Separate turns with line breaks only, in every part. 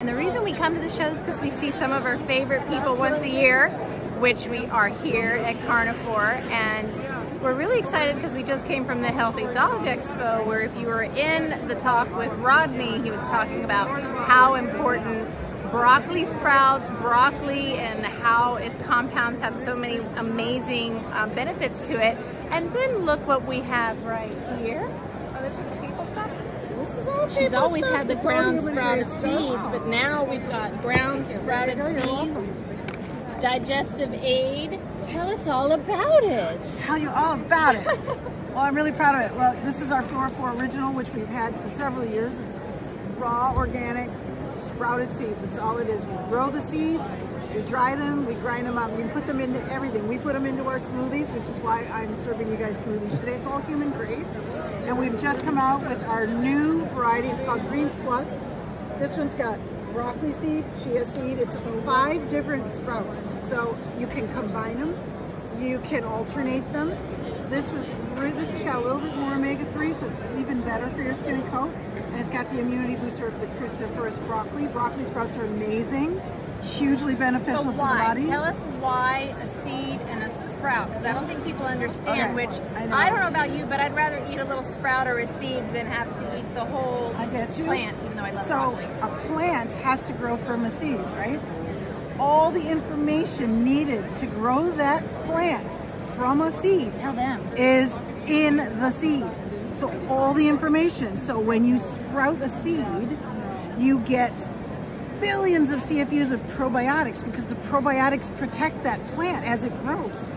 And the reason we come to the show is because we see some of our favorite people once a year, which we are here at Carna4. And we're really excited because we just came from the Healthy Dog Expo, where if you were in the talk with Rodney, he was talking about how important broccoli sprouts, broccoli, and how its compounds have so many amazing um, benefits to it. And then look what we have right here.
Oh, this is people stuff?
This is all She's always had the ground sprouted seeds, but now we've got ground sprouted seeds, digestive aid. Tell us all about it.
Tell you all about it. well, I'm really proud of it. Well, this is our Flora 4 original, which we've had for several years. It's raw, organic, sprouted seeds. It's all it is. We grow the seeds, we dry them, we grind them up, we put them into everything. We put them into our smoothies, which is why I'm serving you guys smoothies today. It's all human grade. And we've just come out with our new variety. It's called Greens Plus. This one's got broccoli seed, chia seed. It's five different sprouts. So you can combine them. You can alternate them. This was this has got a little bit more omega-3, so it's even better for your skin and coat. And it's got the immunity booster of the cruciferous broccoli. Broccoli sprouts are amazing, hugely beneficial
so
to the body.
Tell us why a seed and a sprout, because I don't think people understand, okay. which I, I, don't know about you, but I'd rather eat a little sprout or a seed than have to eat the whole
I get you.
plant, even though I love
So
broccoli.
a plant has to grow from a seed, right? All the information needed to grow that plant from a seed
Tell them.
is in the seed. So all the information. So when you sprout a seed, you get billions of CFUs of probiotics because the probiotics protect that plant as it grows.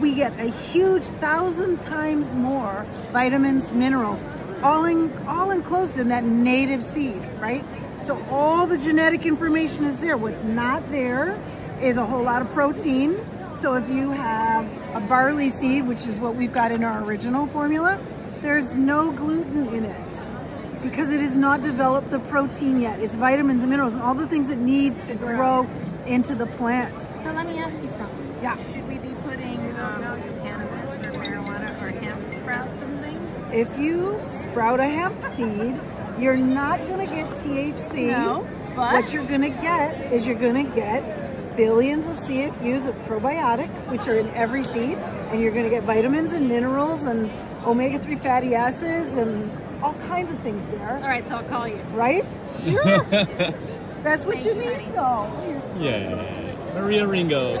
We get a huge thousand times more vitamins, minerals, all, in, all enclosed in that native seed, right? So all the genetic information is there. What's not there is a whole lot of protein. So if you have a barley seed, which is what we've got in our original formula, there's no gluten in it because it has not developed the protein yet. It's vitamins and minerals and all the things it needs to grow into the plant.
So let me ask you something.
Yeah.
Should we be putting um, cannabis or marijuana or hemp sprouts and things?
If you sprout a hemp seed, you're not going to get THC.
No, but?
What you're going to get is you're going to get billions of CFUs of probiotics, which are in every seed, and you're going to get vitamins and minerals and omega-3 fatty acids and all kinds of things there.
All right, so I'll call you.
Right? Sure. That's what
Thank
you
you,
need,
honey.
though.
Yeah. Maria Ringo,